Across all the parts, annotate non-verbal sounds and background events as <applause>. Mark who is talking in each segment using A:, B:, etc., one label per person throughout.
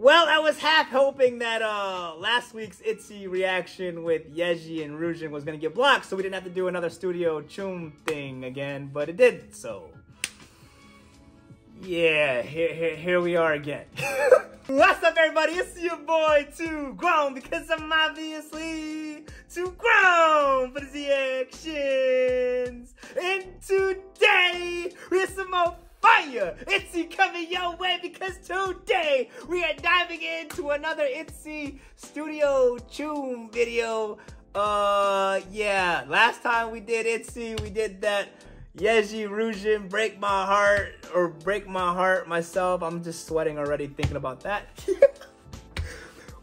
A: Well, I was half hoping that uh, last week's Itzy reaction with Yeji and Ryujin was gonna get blocked, so we didn't have to do another Studio Choom thing again, but it did. So, yeah, here, here, here we are again. <laughs> What's up, everybody? It's your boy Too Grown because I'm obviously too grown for the actions. Fire! Itzy coming your way because today we are diving into another Itzy Studio Choom video. Uh, yeah, last time we did Itzy, we did that Yeji Ryujin Break My Heart or Break My Heart myself. I'm just sweating already thinking about that. <laughs>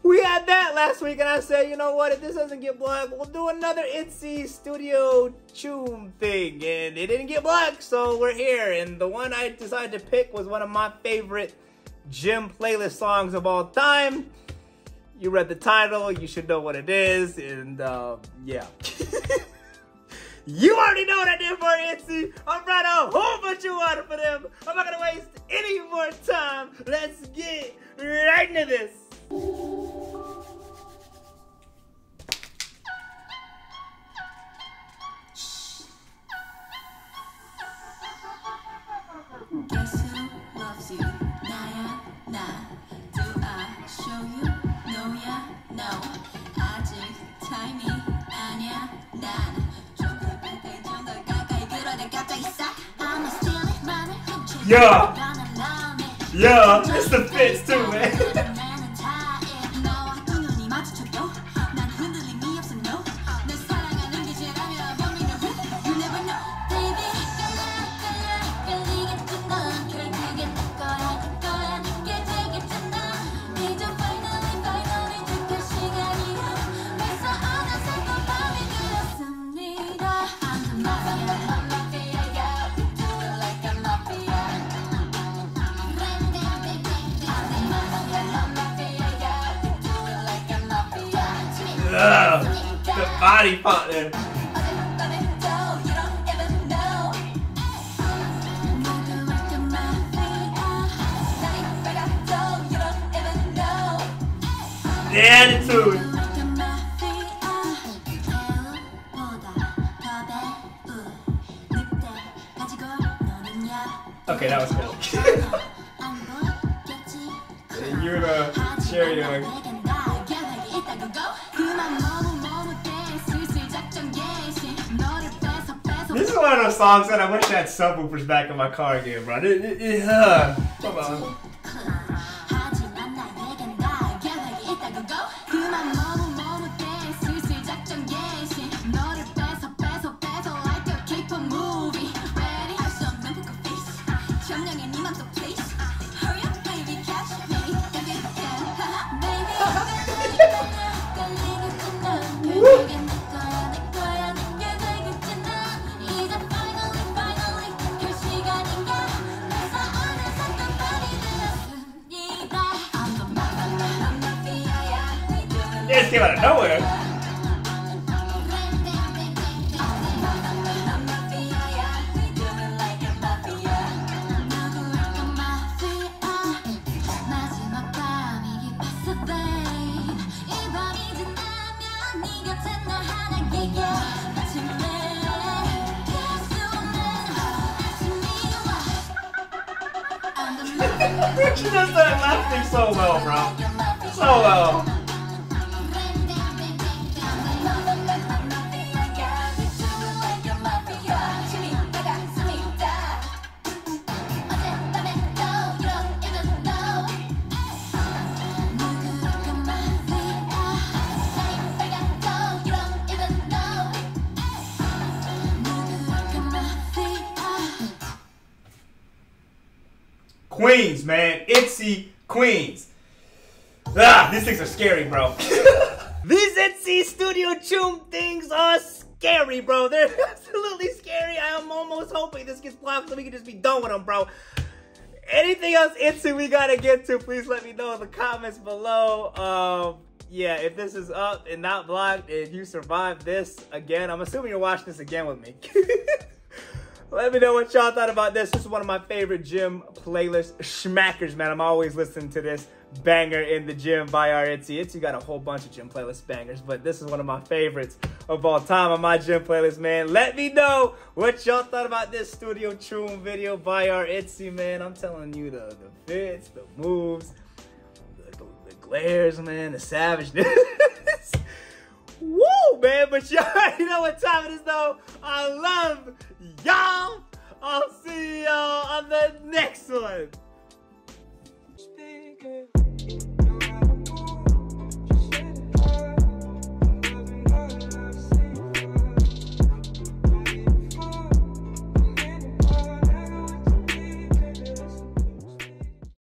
A: we had that last week, and I said, you know what? If this doesn't get blocked, we'll do another Itzy Studio Choom thing. And it didn't get blocked, so we're here. And the one I decided to pick was one of my favorite gym playlist songs of all time. You read the title, you should know what it is, and uh, yeah. <laughs> you already know what I did for Itzy. I brought a whole bunch of water for them. I'm not gonna waste any more time. Let's get right into this. Yeah. Yeah, it's the fits too, man.
B: The
A: body part there. The attitude. Okay, that was cool. <laughs> You're the cherry on. One of those songs that I wish I had subwoofers back in my car again, bro. It, it, it, uh, come on. This came out of nowhere. She does that laughing so well, bro. So well. Queens, man. Itzy Queens. Ah, these things are scary, bro. <laughs> these Itzy Studio Choom things are scary, bro. They're <laughs> absolutely scary. I am almost hoping this gets blocked so we can just be done with them, bro. Anything else Itzy we gotta get to, please let me know in the comments below. Um, yeah, if this is up and not blocked, if you survive this again, I'm assuming you're watching this again with me. <laughs> Let me know what y'all thought about this. This is one of my favorite gym playlist schmackers, man. I'm always listening to this
B: banger in the gym by our Itzy. Itzy got a whole bunch of gym playlist bangers, but this is one of my favorites of all time on my gym playlist, man. Let me know what y'all thought about this Studio Choom video by our Itzy, man. I'm telling you, the, the fits, the moves, the, the, the glares, man, the savageness. <laughs> Man, but <laughs> y'all already know what time it is, though. I love y'all. I'll see y'all on the next one.